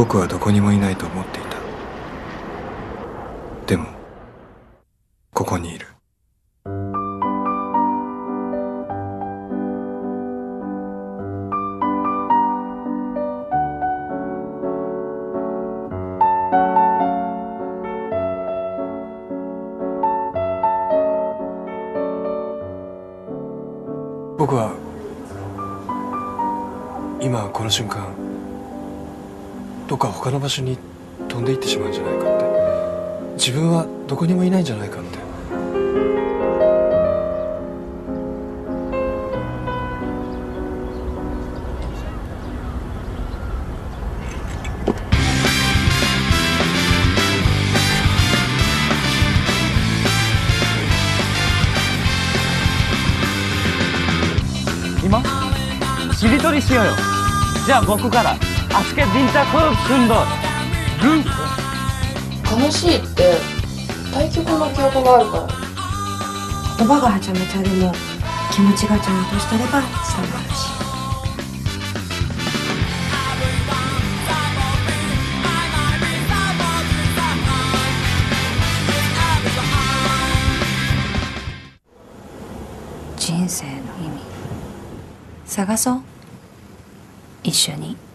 僕はどこにもいないと思っていた。でもここにいる。僕は今この瞬間どっか他の場所に飛んでいってしまうんじゃないかって。自分はどこにもいないんじゃないかって。今？しりとりしようよ。じゃあ僕から。アスケビンタクースンドグー楽しいって対局の記憶があるから言葉がはちゃめちゃでも気持ちがちゃんとしてれば伝わるし人生の意味探そう一緒に。